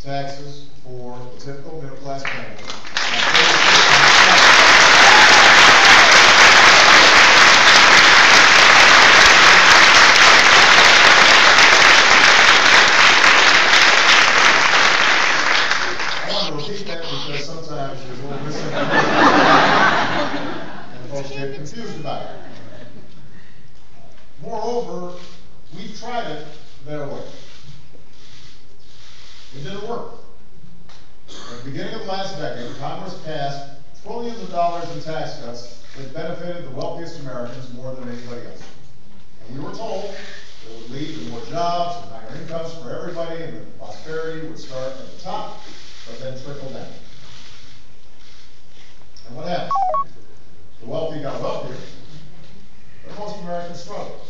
taxes for the typical family. Confused about it. Moreover, we've tried it their way. It didn't work. At the beginning of the last decade, Congress passed trillions of dollars in tax cuts that benefited the wealthiest Americans more than anybody else. And we were told it would lead to more jobs and higher incomes for everybody, and that prosperity would start at the top, but then trickle down. And what happened? The wealthy got wealthier, but most Americans struggled.